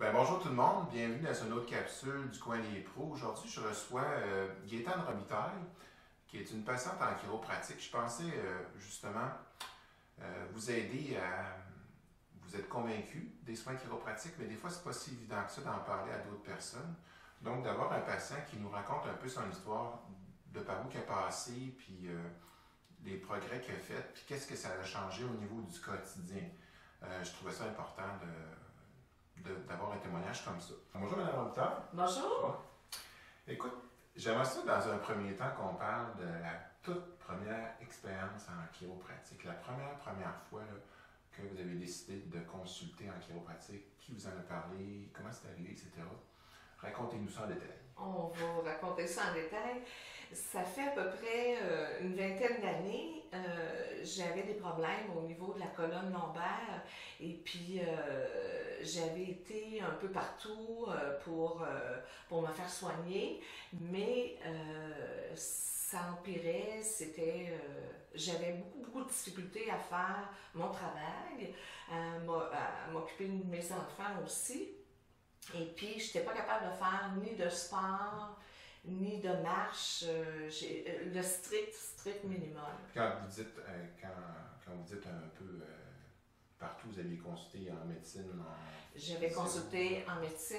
Ben, bonjour tout le monde, bienvenue dans une autre capsule du coin des pros. Aujourd'hui, je reçois euh, Gaétane Robitaille, qui est une patiente en chiropratique. Je pensais euh, justement euh, vous aider à. Vous êtes convaincu des soins chiropratiques, mais des fois, c'est pas si évident que ça d'en parler à d'autres personnes. Donc, d'avoir un patient qui nous raconte un peu son histoire, de par où il a passé, puis euh, les progrès qu'il a fait, puis qu'est-ce que ça a changé au niveau du quotidien. Je trouvais ça important de- d'avoir un témoignage comme ça. Bonjour, Madame Robitaille. Bonjour. Écoute, j'aimerais ça dans un premier temps qu'on parle de la toute première expérience en chiropratique. La première, première fois là, que vous avez décidé de consulter en chiropratique, qui vous en a parlé, comment c'est arrivé, etc. Racontez-nous ça en détail. On va raconter ça en détail. Ça fait à peu près euh, une vingtaine d'années, euh, j'avais des problèmes au niveau de la colonne lombaire et puis euh, j'avais été un peu partout pour, me faire soigner, mais ça empirait, c'était, j'avais beaucoup, beaucoup de difficultés à faire mon travail, à m'occuper de mes enfants aussi. Et puis, je n'étais pas capable de faire ni de sport, ni de marche. euh, euh, le strict, strict minimum. Quand vous dites, euh, quand, quand vous dites un peu partout, vous aviez consulté en médecine, en J'avais consulté en médecine,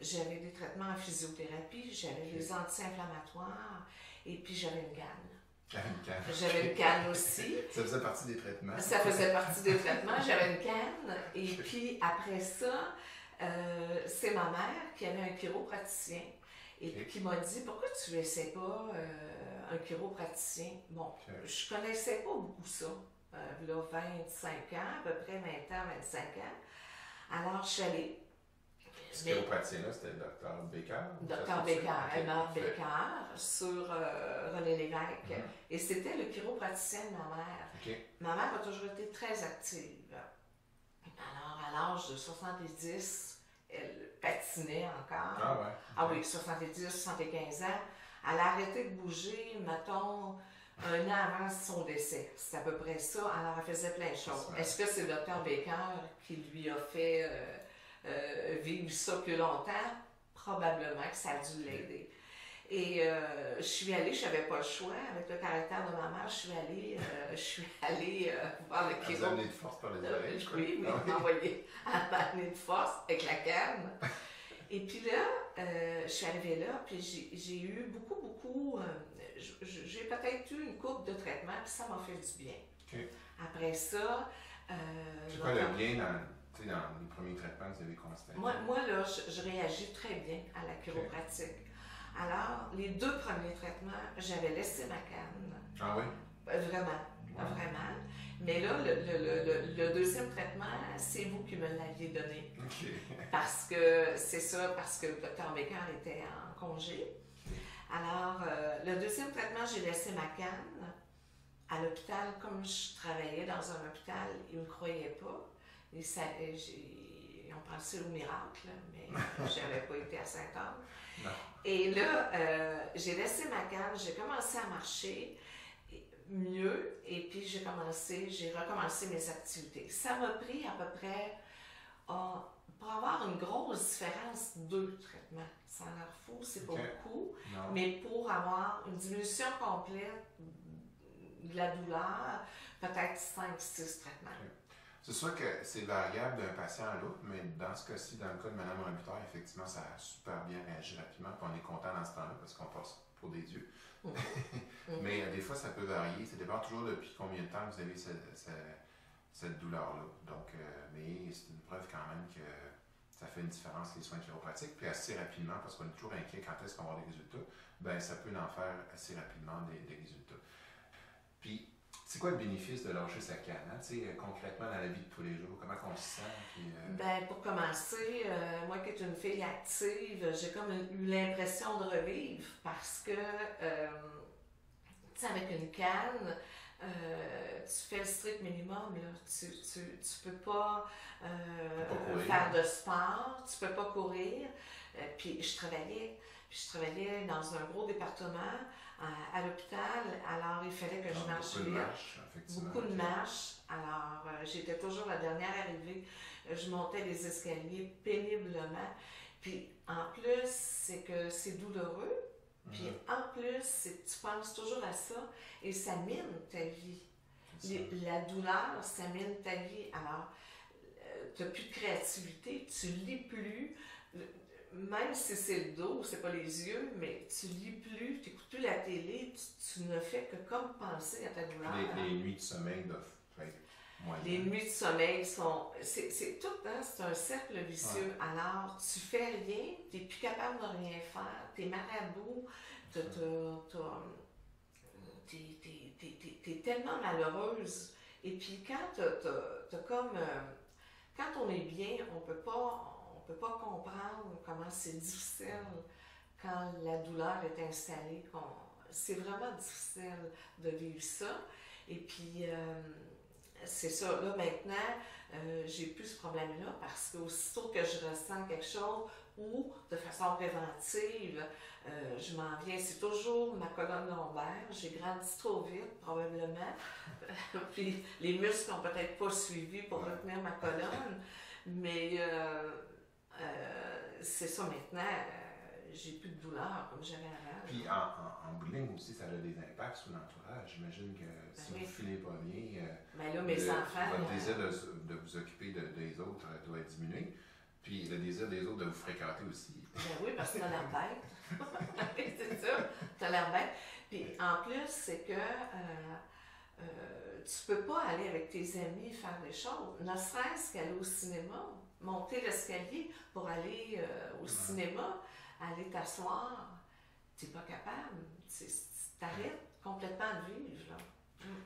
j'avais des traitements en physiothérapie, j'avais des anti-inflammatoires et puis j'avais une canne. Une canne. J'avais une canne aussi. Ça faisait partie des traitements. Ça faisait partie des traitements. J'avais une canne. Et puis après ça, euh, c'est ma mère qui avait un chiropraticien et qui m'a dit Pourquoi tu n'essaies pas euh, un chiropraticien? Bon, Ok. je connaissais pas beaucoup ça. Euh, là, 25 ans, à peu près 20 ans, 25 ans. Alors, je suis allée. Ce Mais- chiropraticien-là, c'était le docteur Baker. Dr. Ça, Baker, c'est- Emma ok, parfait. Baker, sur euh, René Lévesque. Mhm. Et c'était le chiropraticien de ma mère. Ma mère a toujours été très active. À l'âge de 70, elle patinait encore. Ah ouais. Ah oui, 70, 75 ans. Elle a arrêté de bouger, mettons, un an avant son décès. C'est à peu près ça. Alors, elle faisait plein de choses. Est-ce que c'est le docteur Baker qui lui a fait euh, euh, vivre ça plus longtemps? Probablement que ça a dû l'aider. Et euh, je suis allée, je n'avais pas le choix, avec le caractère de ma mère, je suis allée, euh, je suis allée euh, voir le Elle vous a chiro. amené de force par les oreilles, je crois. oui, oui, Ah à m'amener de force avec la canne. Et puis là, je suis arrivée là, puis j'ai- eu beaucoup, beaucoup. j'ai peut-être eu une coupe de traitement, puis ça m'a fait du bien. Ok. Après ça. C'est quoi le bien dans, dans les premiers traitements que vous avez constatés? moi, moi, là, je, je réagis très bien à la chiropratique. Alors, les deux premiers traitements, j'avais laissé ma canne. Ah oui? Euh, Vraiment, vraiment. Mais là, le, le- le- le- le deuxième traitement, c'est vous qui me l'aviez donné. Parce que c'est ça, parce que le docteur Baker était en congé. Alors, euh, le deuxième traitement, j'ai laissé ma canne. À l'hôpital, comme je travaillais dans un hôpital, ils ne me croyaient pas. Et ils ont pensé au miracle, mais je n'avais pas été à Saint-Anne. Non. Et là, euh, j'ai laissé ma canne, j'ai commencé à marcher mieux, et puis j'ai commencé, j'ai recommencé mes activités. Ça m'a pris à peu près, ah, pour avoir une grosse différence, deux traitements. Ça a l'air fou, c'est pas beaucoup, Non. mais pour avoir une diminution complète de la douleur, peut-être 5-6 traitements. C'est sûr que c'est variable d'un patient à l'autre, mais dans ce cas-ci, dans le cas de Mme Robitaille, effectivement, ça a super bien réagi rapidement, puis on est content dans ce temps-là parce qu'on passe pour des dieux. Mhm. mais euh, des fois, ça peut varier. Ça dépend toujours depuis combien de temps vous avez ce- ce- cette douleur-là. Donc, euh, mais c'est une preuve quand même que ça fait une différence les soins chiropratiques, puis assez rapidement, parce qu'on est toujours inquiet quand est-ce qu'on va avoir des résultats, ben ça peut en faire assez rapidement des, des résultats. Puis, c'est quoi le bénéfice de lâcher sa canne? hein? Sais, concrètement dans la vie de tous les jours, comment on se sent? Puis, euh, Ben, pour commencer, euh, moi qui est une fille active, j'ai comme eu l'impression de revivre parce que, euh, tu sais, avec une canne, euh, tu fais le strict minimum, là. Tu, tu, tu peux pas, euh, Tu peux pas courir. faire de sport, tu peux pas courir. Euh, puis je travaillais, puis je travaillais dans un gros département à, à l'hôpital, alors il fallait que je ah, marche beaucoup de vite. effectivement. Beaucoup de marches. Alors, euh, j'étais toujours la dernière arrivée. Euh, Je montais les escaliers péniblement. Puis en plus, c'est que c'est douloureux. Puis en plus, tu penses toujours à ça et ça mine ta vie. Les- La douleur, ça mine ta vie. Alors, tu n'as plus de créativité, tu lis plus. Même si c'est le dos, c'est pas les yeux, mais tu lis plus, tu n'écoutes plus la télé, tu, tu ne fais que comme penser à ta douleur. Les, les nuits de sommeil doivent être Les nuits de sommeil sont. C'est tout, hein, c'est un cercle vicieux. Alors, tu fais rien, tu n'es plus capable de rien faire, tu es marabout, t'es- t'es tellement malheureuse. Et puis, quand tu as comme. euh, quand on est bien, on peut pas. On peut pas comprendre comment c'est difficile quand la douleur est installée. C'est vraiment difficile de vivre ça. Et puis, euh, c'est ça. Là, maintenant, euh, j'ai plus ce problème-là parce qu'aussitôt que je ressens quelque chose ou de façon préventive, euh, je m'en viens. C'est toujours ma colonne lombaire. J'ai grandi trop vite, probablement. Puis les muscles n'ont peut-être pas suivi pour retenir ma colonne. Mais euh, c'est ça maintenant. J'ai plus de douleur comme j'avais avant. Puis en, en, en bout de ligne aussi, ça a des impacts sur l'entourage. J'imagine que si Ben oui. vous filez pas bien, euh, Mais là, mes le- enfants. votre euh, désir de, de vous occuper de- des autres euh, doit diminuer. Puis le désir des autres de vous fréquenter aussi. Ben oui, parce que t'as l'air bête. c'est ça, t'as l'air bête. Puis en plus, c'est que euh, euh, tu peux pas aller avec tes amis faire des choses. Ne serait-ce qu'aller au cinéma, monter l'escalier pour aller euh, au cinéma, aller t'asseoir. T'es pas capable. Tu t'arrêtes complètement de vivre. Là.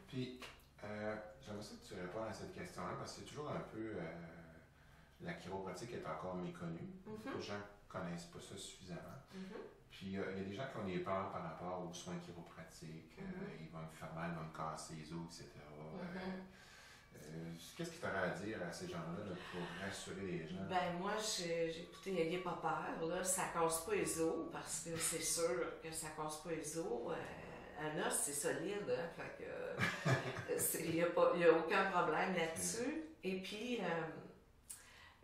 Puis euh, j'aimerais ça que tu répondes à cette question-là parce que c'est toujours un peu. euh, la chiropratique est encore méconnue. Mhm, Les gens connaissent pas ça suffisamment. mhm. Puis euh, il y a des gens qui ont des peurs par rapport aux soins chiropratiques. Euh, Mhm. ils vont me faire mal, ils vont me casser les os, etc. Euh, euh, Qu'est-ce que tu aurais à dire à ces gens-là là, pour rassurer les gens? Ben moi, j'ai écouté Ayez pas peur, là, ça casse pas les os, parce que c'est sûr que ça casse pas les os. Euh, un os, c'est solide, hein, fait que il n'y a, a aucun problème là-dessus. Et puis, euh,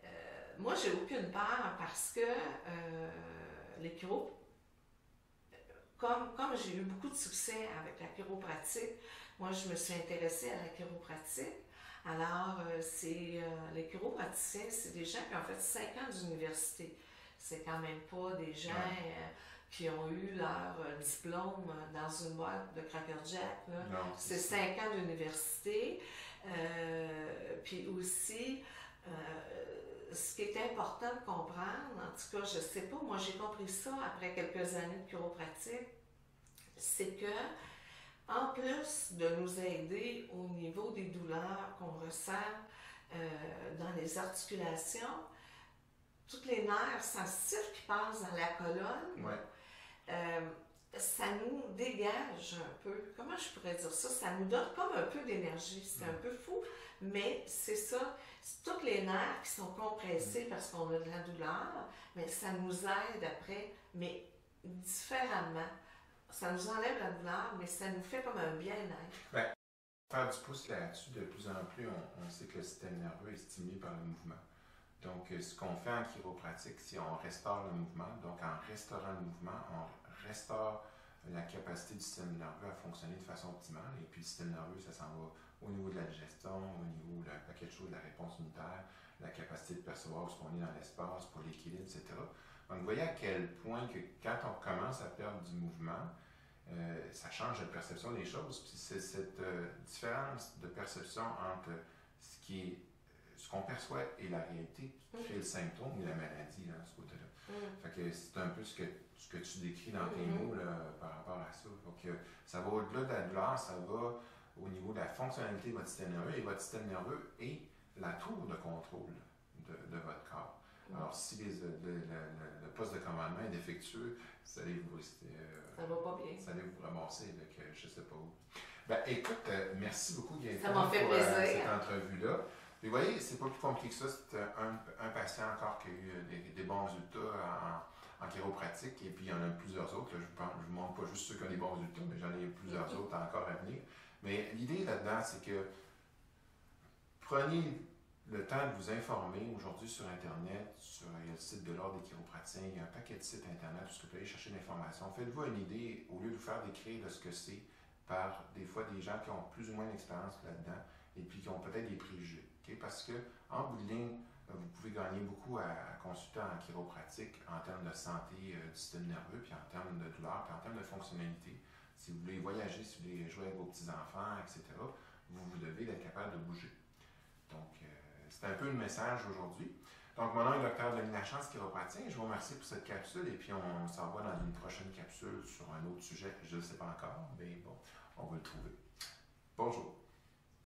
euh, moi, j'ai aucune peur parce que euh, les chiro, comme, comme j'ai eu beaucoup de succès avec la chiropratique, moi, je me suis intéressée à la chiropratique. Alors, euh, c'est euh, les chiropraticiens, c'est des gens qui ont fait 5 ans d'université. C'est quand même pas des gens euh, qui ont eu leur diplôme dans une boîte de Cracker Jack. C'est cinq ans d'université. Euh, puis aussi, euh, ce qui est important de comprendre, en tout cas, je sais pas, moi j'ai compris ça après quelques années de chiropratique, c'est que en plus de nous aider au niveau des douleurs qu'on ressent euh, dans les articulations, toutes les nerfs sensitifs qui passent dans la colonne, Ouais. euh, ça nous dégage un peu. Comment je pourrais dire ça? Ça nous donne comme un peu d'énergie. C'est un peu fou, mais c'est ça. Tous les nerfs qui sont compressés parce qu'on a de la douleur, mais ça nous aide après, mais différemment. Ça nous enlève la douleur, mais ça nous fait comme un bien-être. Faire du pouce là-dessus, de plus en plus, on, sait que le système nerveux est stimulé par le mouvement. Donc, euh, ce qu'on fait en chiropratique, c'est on restaure le mouvement. Donc, en restaurant le mouvement, on restaure la capacité du système nerveux à fonctionner de façon optimale. Et puis, le système nerveux, ça s'en va au niveau de la digestion, au niveau d'un paquet de de la réponse unitaire, la capacité de percevoir ce qu'on est dans l'espace pour l'équilibre, etc. Donc, vous voyez à quel point que quand on commence à perdre du mouvement, euh, ça change la perception des choses. Puis c'est cette euh, différence de perception entre ce qui est ce qu'on perçoit et la réalité qui crée le symptôme ou la maladie là, ce côté-là. Mm. Fait que c'est un peu ce que, ce que tu décris dans tes Mhm. mots là, par rapport à ça. Donc, euh, ça va au-delà de la douleur, ça va au niveau de la fonctionnalité de votre système nerveux et votre système nerveux est la tour de contrôle de, de votre corps. Alors, si les- le, le- le- le poste de commandement est défectueux, vous allez vous, euh, Ça va pas bien. ça allait vous ramasser avec euh, je sais pas où. Ben, écoute, euh, merci beaucoup Gaëtan Ça m'a fait pour euh, cette entrevue-là. Vous voyez, c'est pas plus compliqué que ça. C'est euh, un, un patient encore qui a eu euh, des, des bons résultats en, en chiropratique et puis il y en a plusieurs autres. là. Je ne vous montre pas juste ceux qui ont des bons résultats, mais j'en ai plusieurs autres encore à venir. Mais l'idée là-dedans, c'est que prenez le temps de vous informer aujourd'hui sur Internet, sur le site de l'Ordre des chiropraticiens, il y a un paquet de sites Internet où vous pouvez aller chercher l'information. Faites-vous une idée, au lieu de vous faire décrire de ce que c'est par des fois des gens qui ont plus ou moins d'expérience là-dedans et puis qui ont peut-être des préjugés. Parce que en bout de ligne, euh, vous pouvez gagner beaucoup à, consulter en chiropratique en termes de santé euh, du système nerveux, puis en termes de douleur, puis en termes de fonctionnalité. Si vous voulez voyager, si vous voulez jouer avec vos petits-enfants, etc., vous, vous devez être capable de bouger. Donc, euh, c'est un peu le message aujourd'hui. Donc, mon nom est Dr. Denis Lachance, chiropraticien. Je vous remercie pour cette capsule et puis on s'en va dans une prochaine capsule sur un autre sujet. Je ne sais pas encore, mais bon, on va le trouver. Bonjour.